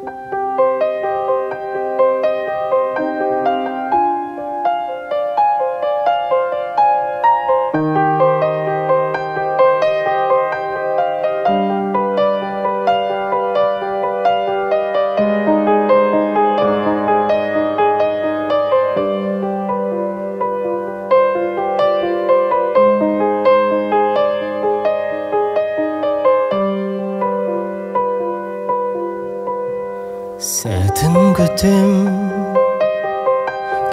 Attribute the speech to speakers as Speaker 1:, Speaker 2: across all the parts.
Speaker 1: сәтін күтем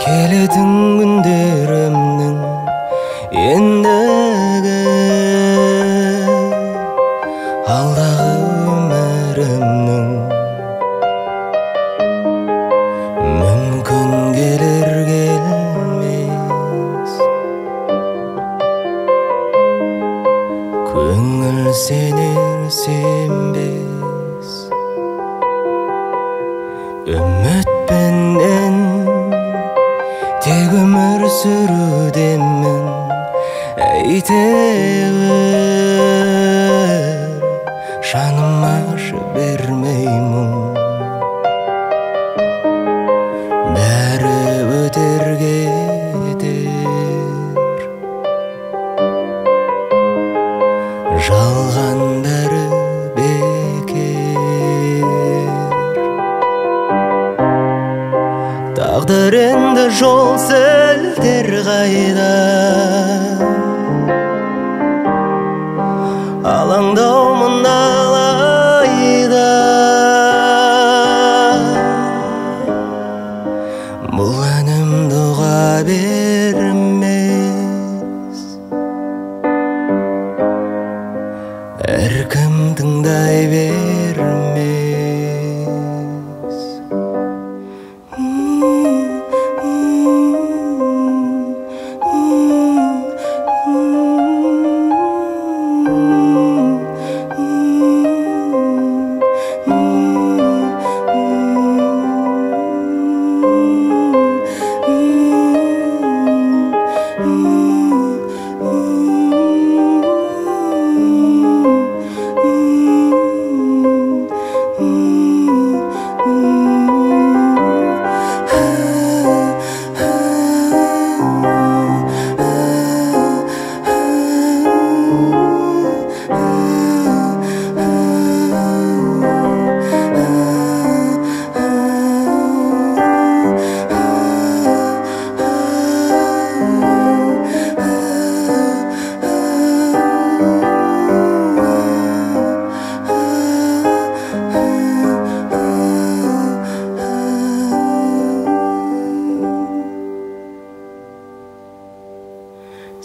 Speaker 1: келетін күндерімнің ендігі алдағы өмірімнің мүмкін келер келмес көңіл сенер сенбес үмітпенен тек өмір сүрудемін әйтеуір жаным ашы бермей жол сілтер қайда?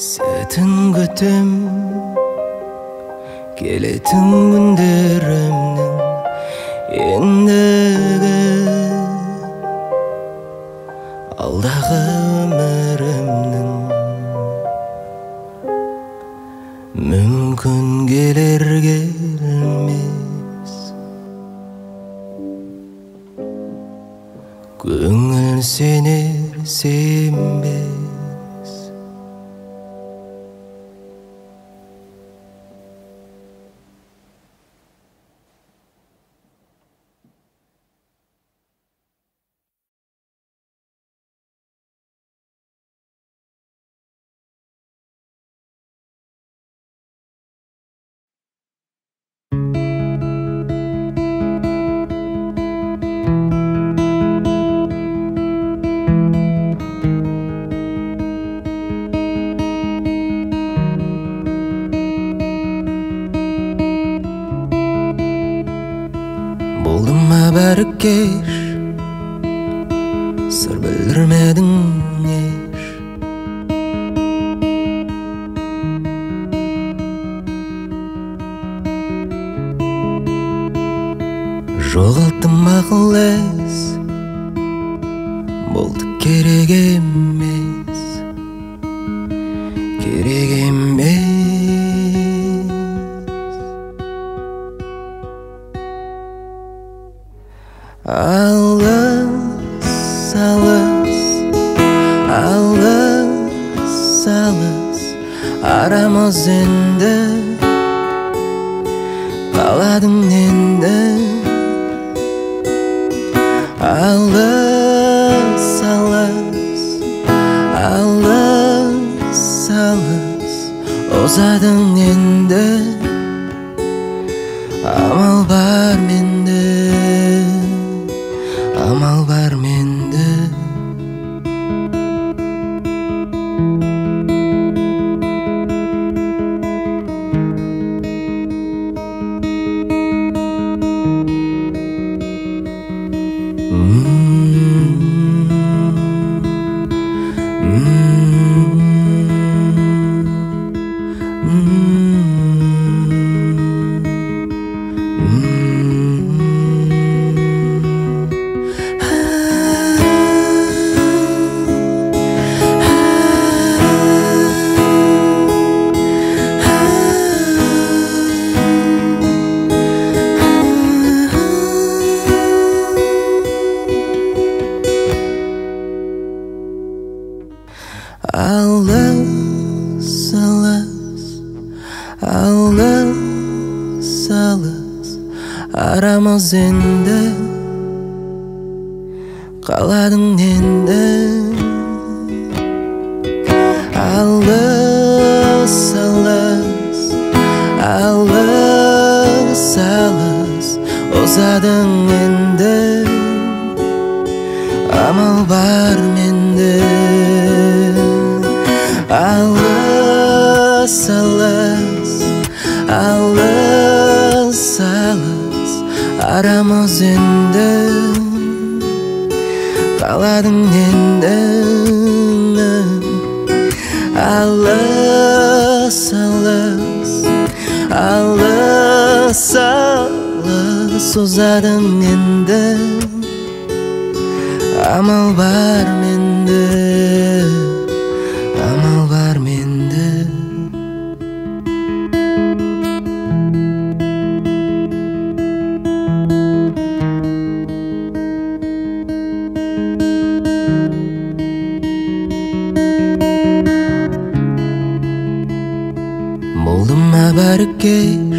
Speaker 1: Сәтін күтем келетін күндерімнің ендігі алдағы ес болды керек емес. Керек емес. Алыс алыс. Алыс алыс. Арамыз енді. Қаладың енді. алыс алыс алыс озадың енді қаладың енді. Алыс алыс алыс алыс озадың енді. Амал бар менде. Арамыз енді қаладың енді алыс алыс алыс алыс озадың енді амал бар 给